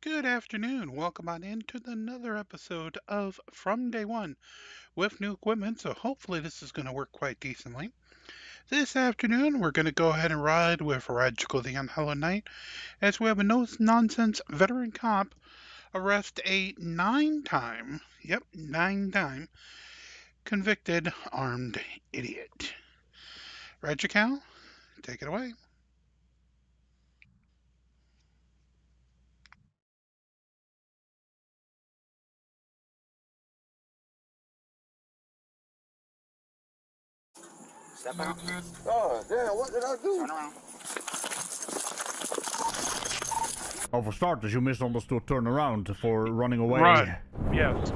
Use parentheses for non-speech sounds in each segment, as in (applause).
Good afternoon. Welcome on into another episode of From Day One with new equipment, so hopefully this is going to work quite decently. This afternoon, we're going to go ahead and ride with Radical the Unhallowed Knight as we have a no nonsense veteran cop arrest a nine time, yep, nine time convicted armed idiot. Radical, take it away. Step out. Oh, damn, what did I do? Turn around. Oh, for starters, you misunderstood turn around for running away. Right. Yes.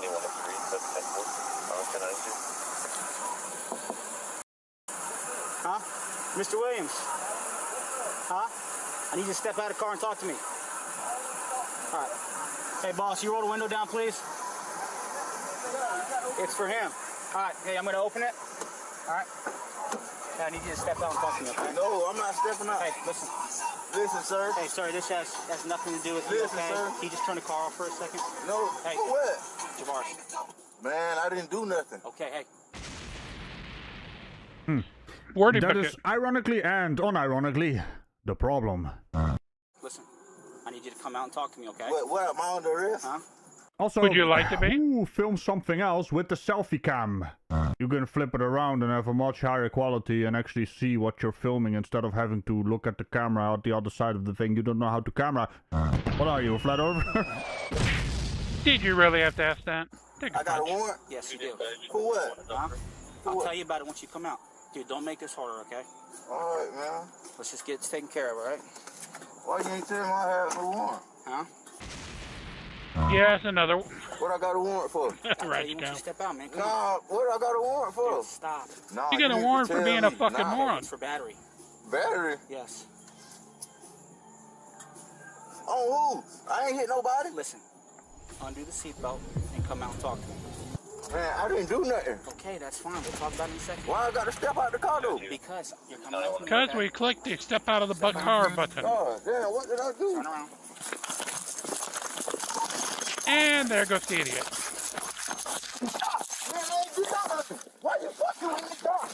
Ninety-one oh three, that's ten four. Uh, ten nine two. Huh? Mr. Williams? Huh? I need you to step out of the car and talk to me. All right. Hey, boss, you roll the window down, please. It's for him. All right. Hey, I'm going to open it. All right. I need you to step out and talk to me, okay? No, I'm not stepping out. Hey, listen. Listen, sir. Hey, sorry, this has, has nothing to do with you, Listen, okay? sir. Can you just turn the car off for a second? No, Hey. for what? Javaris. Man, I didn't do nothing. Okay, hey. Hmm. Wordy That bucket. is ironically and unironically the problem. Listen. I need you to come out and talk to me, okay? What, what, am I under arrest? Huh? Also, Would you like to be? (sighs) who film something else with the selfie cam? You can flip it around and have a much higher quality and actually see what you're filming instead of having to look at the camera out the other side of the thing. You don't know how to camera. What are you, a flat over? (laughs) Did you really have to ask that? Take a I got a warrant? Yes, you do. For what? Huh? I'll what? tell you about it once you come out. Dude, don't make this harder, okay? All right, man. Let's just get this taken care of, all right? Why you ain't tell me I had no warrant? Huh? Uh-huh. Yes, another. What I got a warrant for? (laughs) I'll right, you once you step out, man. Come on. Nah, what I got a warrant for? Dude, stop. Nah, You get a warrant for tell being a fucking Nah, moron. For battery. Battery? Yes. On who? I ain't hit nobody. Listen, undo the seatbelt and come out and talk to me. Man, I didn't do nothing. Okay, that's fine. We'll talk about it in a second. Why I got to step out of the car, though? Because you're coming out to me. Because we clicked the step out of the butt car button. Oh, damn, what did I do? Turn around. And there goes the idiot. Man, I ain't do. Why you fucking with me, dog?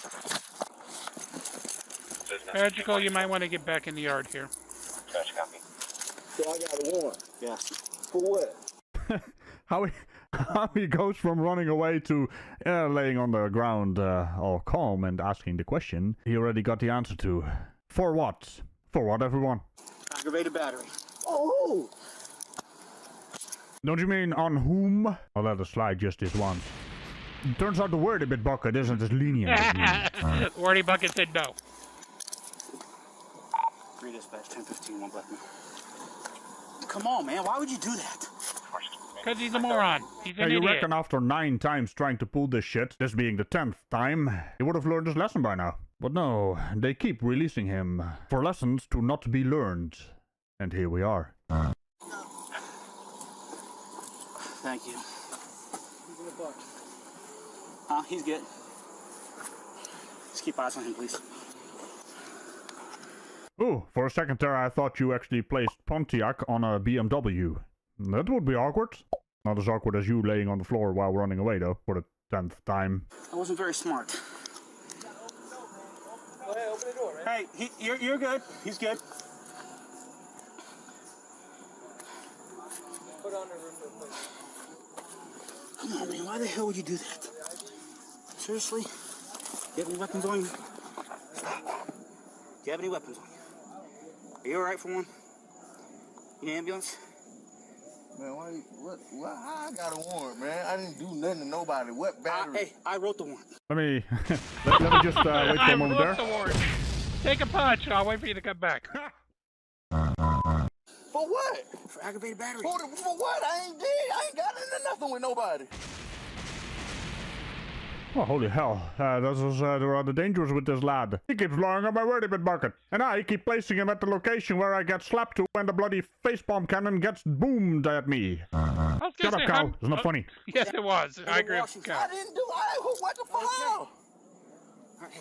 Magical, you might want to get back in the yard here. Scratch copy. So I got a warrant. Yes. For what? (laughs) how he (laughs) how he goes from running away to uh, laying on the ground uh, all calm and asking the question he already got the answer to. For what? For what, everyone? Aggravated battery. Oh, who? Don't you mean on whom? I'll let it slide just this once. Turns out the wordy bit bucket isn't as lenient (laughs) as me. Wordy bucket said no. Three dispatch, 1015, one black man. Come on, man. Why would you do that? Because he's a moron. He's Yeah, an you idiot. reckon after nine times trying to pull this shit, this being the tenth time, he would have learned his lesson by now. But no, they keep releasing him for lessons to not be learned. And here we are. Thank you. Huh? He's good. Just keep eyes on him, please. Ooh, for a second there I thought you actually placed Pontiac on a BMW. That would be awkward. Not as awkward as you laying on the floor while running away though, for the tenth time. I wasn't very smart. Hey, he, you're, you're good. He's good. Come on, man. Why the hell would you do that? Seriously? Do You have any weapons on you? Stop. Do you have any weapons on you? Are you alright for one? You need ambulance? Man, why what, what, I got a warrant, man? I didn't do nothing to nobody. What I, battery? hey, I wrote the warrant. Let me (laughs) let, let me just uh, wait for I a moment wrote there. the warrant. Take a punch. I'll wait for you to come back. For For what? For aggravated battery. For, the- for what? I ain't did. I ain't got into nothing with nobody. Oh, holy hell. Uh, this is uh, rather dangerous with this lad. He keeps blowing up my wordy bit bucket. And I keep placing him at the location where I get slapped to when the bloody face bomb cannon gets boomed at me. I Shut up, say, cow. It's not uh, funny. (laughs) Yes, it was. I agree with Washington. Cow. I didn't do. I who- what the fuck? All right, hey.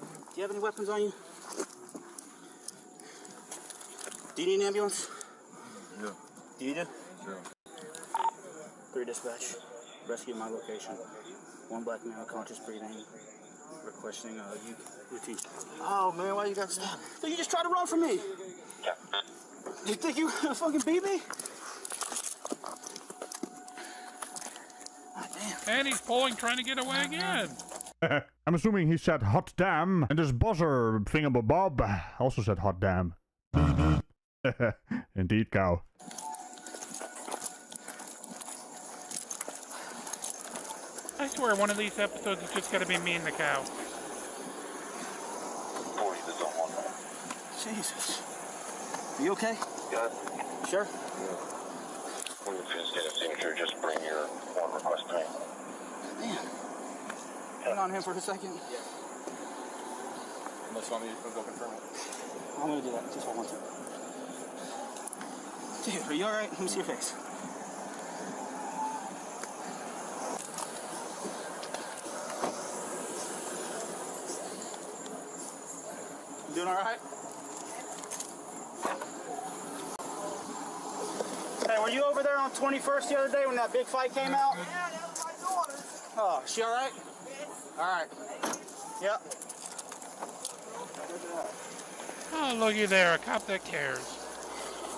Do you have any weapons on you? Do you need an ambulance? Yeah. Do you do? Yeah. Three dispatch. Rescue my location. One black male, conscious breathing. Requesting uh, you routine. Oh man, why you got stabbed? So you just tried to run from me? Yeah. You think you gonna (laughs) fucking beat me? Ah, damn. And he's pulling, trying to get away again. (laughs) I'm assuming he said hot damn, and this buzzer thingamabob also said hot damn. (laughs) Indeed, cow. I swear one of these episodes is just gonna be me and the cow. 40 to zone 1. Jesus. Are you okay? Got Sure. When you finish getting a signature, just bring your one request to me. Man. Hang on him for a second. Unless you want me to go confirm it. I'm gonna do that. Just hold on to it. Dude, are you alright? Let me see your face. You doing alright? Hey, were you over there on 21st the other day when that big fight came out? Yeah, that's my daughter. Oh, she alright? Alright. Yep. Oh, looky there, a cop that cares.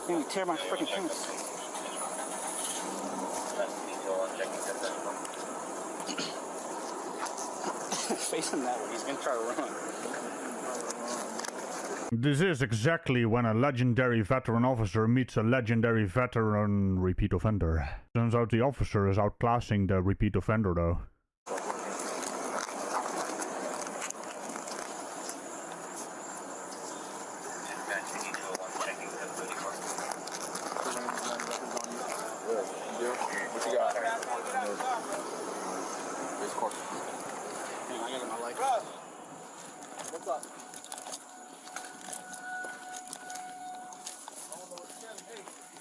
Made me tear my freaking pants. (coughs) That's detail on checking that Face him that way. He's gonna try to run. This is exactly when a legendary veteran officer meets a legendary veteran repeat offender. Turns out the officer is outclassing the repeat offender, though. Matching detail on checking that 34. What you got? This course. Hang on, I gotta get my light. What's up?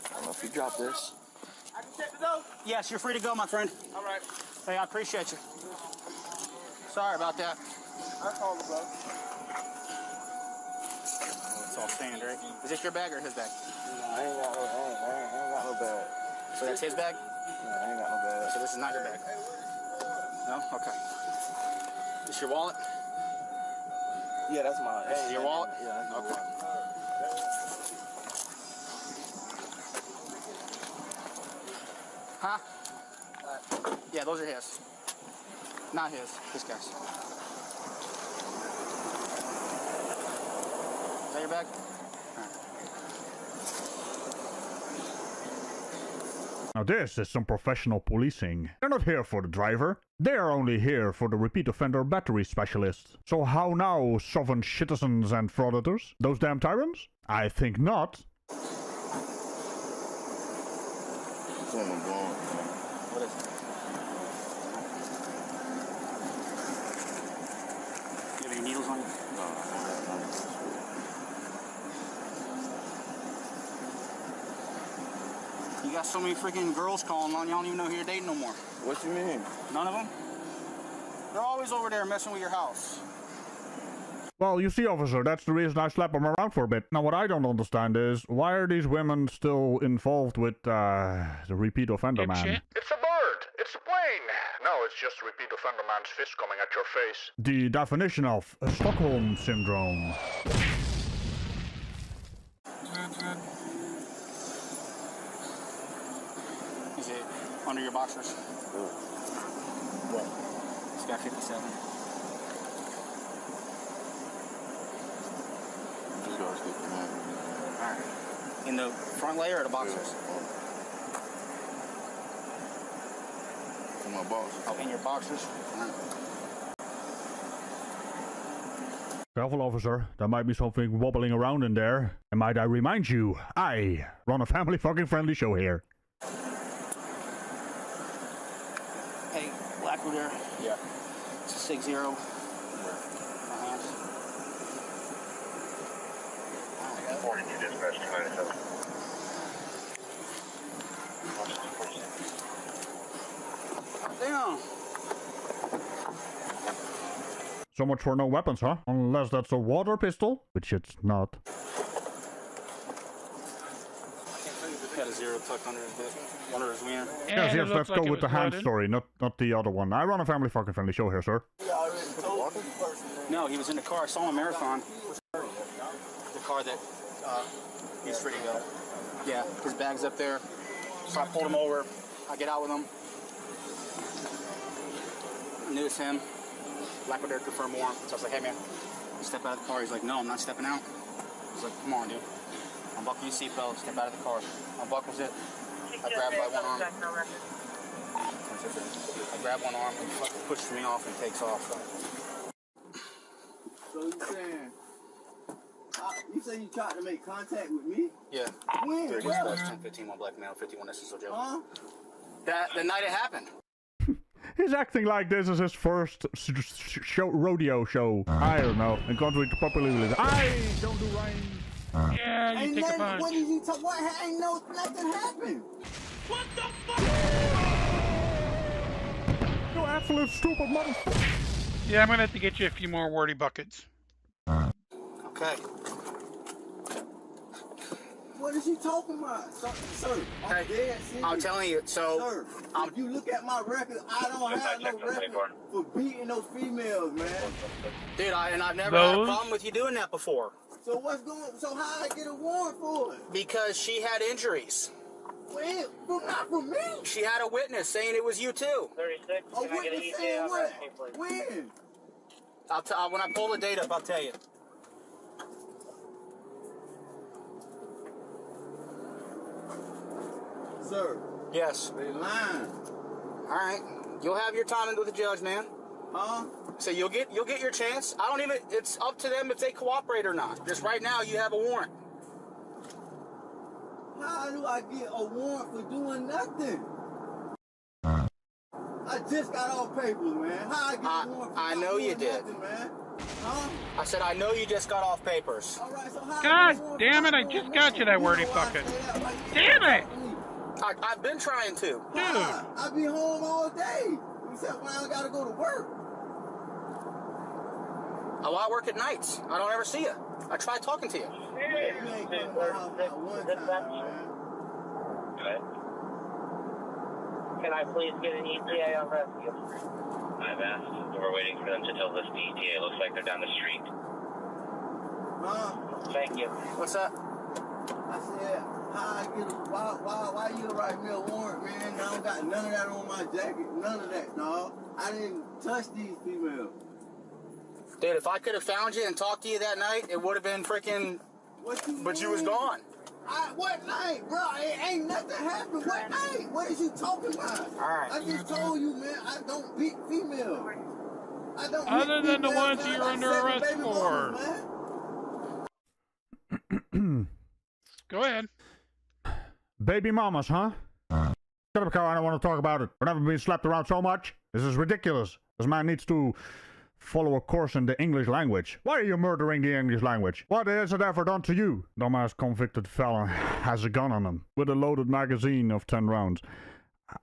I don't know if you drop this. Yes, you're free to go, my friend. All right. Hey, I appreciate you. Sorry about that. I called the bro. Oh, it's all sand, right? Is this your bag or his bag? I ain't got no, I ain't, I ain't, I ain't got no bag. So that's his bag? Nah, I ain't got no bag. So this is not your bag? No? Okay. This your wallet? Yeah, that's my. This is your wallet? Yeah, that's Okay. wallet. Huh? Uh, yeah, those are his. Not his. This guy's. Is that your bag? Now this is some professional policing. They're not here for the driver. They are only here for the repeat offender battery specialist. So how now, sovereign citizens and frauditors? Those damn tyrants? I think not. Someone gone. What is it? You have any needles on you? No, I ain't got nothing. You got so many freaking girls calling on you, I don't even know who you're dating no more. What you mean? None of them? They're always over there messing with your house. Well, you see, officer, that's the reason I slap them around for a bit. Now, what I don't understand is, why are these women still involved with, uh, the repeat offender man? Dipshit. It's a bird! It's a plane! No, it's just repeat offender man's fist coming at your face. The definition of Stockholm Syndrome. Is it under your boxers? What? It's got 57. In the front layer or the boxers? Yeah. In my boxers. Oh, in your boxers? Careful, officer. There might be something wobbling around in there. And might I remind you, I run a family fucking friendly show here. Hey, Blackwood Air. Yeah. It's a 6 0. Damn. So much for no weapons, huh? Unless that's a water pistol, which it's not. Zero tucked under his under his wiener. Yes, yes, let's like go it with the hand loaded. story, not not the other one. I run a family fucking friendly show here, sir. He already told you personally. No, he was in the car. I saw him marathon. The car that uh, he's free to go. Yeah, his bag's up there. So I pulled him over. I get out with him. I Knew it's him. Blackwood there confirmed more. So I was like, hey man, you step out of the car. He's like, no, I'm not stepping out. He's like, come on, dude. I unbuckle your seatbelt. Step out of the car. Unbuckles it. I grab by one arm. I grab one arm and fucking pushes me off and takes off. So you saying? Say you tried to make contact with me? Yeah. When? Thirty Where? dispatch, 10, 15, one black male, 51 SSO Joe. Huh? That the night it happened. (laughs) He's acting like this is his first s- s- show, rodeo show. I don't know. In contrary to popular belief. I don't do rhymes. Yeah, you Ain't take a nothing, what punch. did you talk? What? ha- Ain't no nothing happened. What the fuck? (laughs) You absolute stupid motherfucker. Yeah, I'm gonna have to get you a few more wordy buckets. Okay. What is he talking about, sir? sir I'm Hey, dead serious. I'm telling you. So Sir, I'm- if you look at my record, I don't have no record for beating those females, man. dude, I and I've never had a problem with you doing that before So what's going? So how I get a warrant for it? because she had injuries. When? From not from me. She had a witness saying it was you too. 36. A Can I get an witness saying what? When? I'll t- uh, when I pull the date up, I'll tell you. Sir, Yes. they lying. All right. You'll have your time with the judge, man. Huh? So you'll get you'll get your chance. I don't even. It's up to them if they cooperate or not. Just right now, you have a warrant. How do I get a warrant for doing nothing? I just got all papers, man. How I get I- a warrant for I not know you doing did. nothing, man? Huh? I said I know you just got off papers. All right, so how God get a warrant damn it, I just got you that wordy know why I bucket. say that, right? You Damn it. Talk to me. I, I've been trying to. Why? I be home all day. Except when I gotta go to work. Oh, I work at nights. I don't ever see you. I tried talking to you. You ain't come to my one time, man. Can I please get an ETA on rescue? I've asked. We're waiting for them to tell us the ETA. Looks like they're down the street. Huh? Thank you. What's that? I said, how I get a, why, why, why you write me a warrant, man? I don't got none of that on my jacket. None of that, dog. I didn't touch these females. Dude, if I could have found you and talked to you that night, it would have been freaking. What you But you was gone. I, what night, bro? It ain't nothing happened. What night? What is you talking about? Alright. I just told you, man. I don't beat females. I don't. Other beat than the ones you're got under arrest for. mamas, man. Go ahead. Baby mamas, huh? Shut up, Carl. I don't want to talk about it. We're never being slapped around so much. This is ridiculous. This man needs to follow a course in the English language. Why are you murdering the English language? What has it ever done to you? Dumbass convicted felon has a gun on him with a loaded magazine of 10 rounds.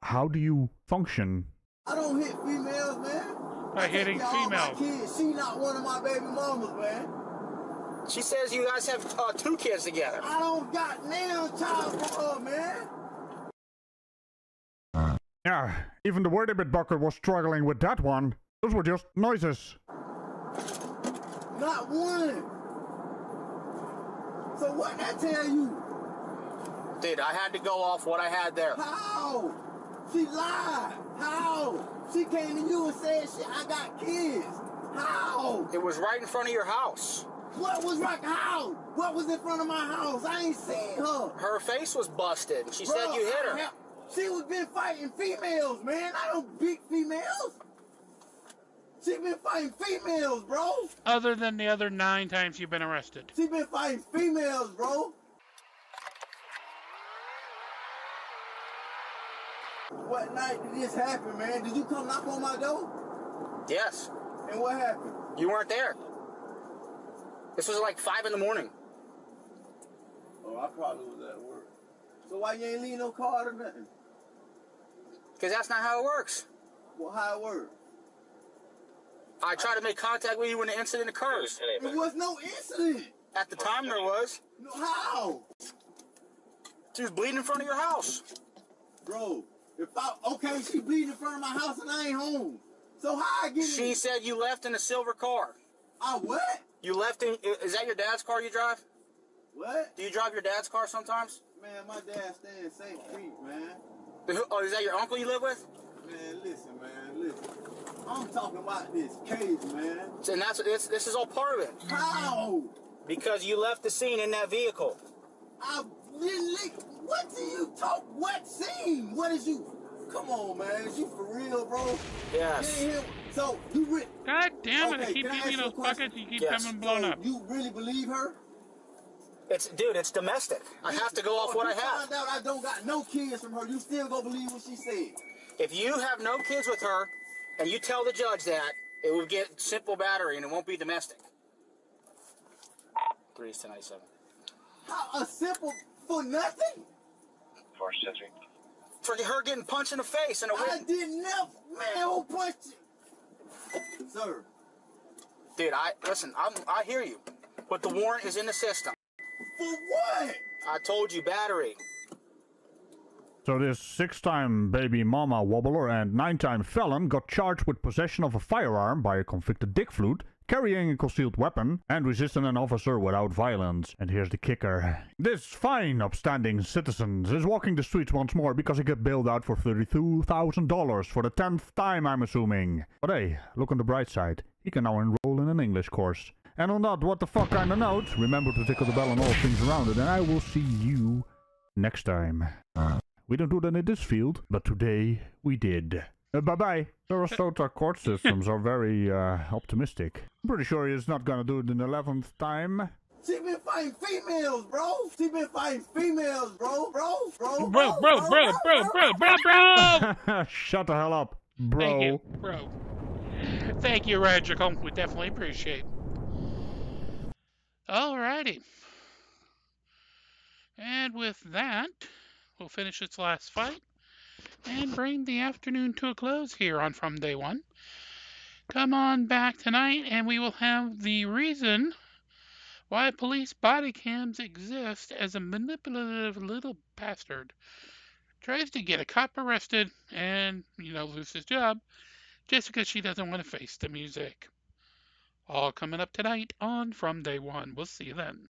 How do you function? I don't hit females, man. By I take hitting care of all females. kids. She not one of my baby mamas, man. She says you guys have uh, two kids together. I don't got nail child for her, man. Yeah, even the wordy bit bucket was struggling with that one. Those were just noises. Not one. So what that tell you? Dude, I had to go off what I had there. How? She lied. How? She came to you and said, shit, I got kids. How? It was right in front of your house. What was right? How? What was in front of my house? I ain't seen her. Her face was busted. She said you hit her. have- She was been fighting females, man. I don't beat females. She been fighting females, bro. Other than the other nine times you've been arrested. She been fighting females, bro. What night did this happen, man? Did you come knock on my door? Yes. And what happened? You weren't there. This was like five in the morning. Oh, I probably was at work. So why you ain't leave no card or nothing? Because that's not how it works. Well, how it works? I tried to make contact with you when the incident occurs. There was no incident. At the time, there was. No, how? She was bleeding in front of your house. Bro, if I, okay, she bleeding in front of my house and I ain't home. So how I get She in? said you left in a silver car. I what? You left in. Is that your dad's car you drive? What? Do you drive your dad's car sometimes? Man, my dad stay in St. Pete, man. Oh, is that your uncle you live with? Man, listen, man, listen. I'm talking about this case, man. And that's this. This is all part of it. How? Because you left the scene in that vehicle. I really. What do you talk? What scene? What is you? Come on, man. Is you for real, bro? Yes. You So you re- God damn it, I Okay, keep I giving you ask you a those buckets, you keep Yes. coming blown so up. You really believe her? It's dude. It's domestic. I have to go oh, off what I you have. Find out I don't got no kids from her. You still gonna believe what she said? If you have no kids with her, and you tell the judge that, it will get simple battery and it won't be domestic. Three is ten ninety seven. How a simple for nothing? Four six three. For her getting punched in the face and a I whip. I did never, man. Who punched you, sir? Dude, I listen. I'm, I hear you, but the warrant is in the system. For what? I told you, battery. So this six-time baby mama wobbler and nine-time felon got charged with possession of a firearm by a convicted dick flute, carrying a concealed weapon, and resisting an officer without violence. And here's the kicker. This fine, upstanding citizen is walking the streets once more because he got bailed out for $32,000 for the tenth time, I'm assuming. But hey, look on the bright side. He can now enroll in an English course. And on that what the fuck kind of note, remember to tickle the bell on all things around it, and I will see you next time. We don't do that in this field, but today we did. Uh, bye bye. Sarasota court systems are very uh, optimistic. I'm pretty sure he's not gonna do it an eleventh time. She been fighting females, bro. She been fighting females, bro, bro, bro, Bro, bro, bro, bro, bro, bro, bro! (laughs) Shut the hell up, bro. Thank you, bro. Thank you, Radical. We definitely appreciate. Alrighty. And with that, we'll finish its last fight and bring the afternoon to a close here on From Day One. Come on back tonight, and we will have the reason why police body cams exist as a manipulative little bastard tries to get a cop arrested and, you know, lose his job just because she doesn't want to face the music. All coming up tonight on From Day One. We'll see you then.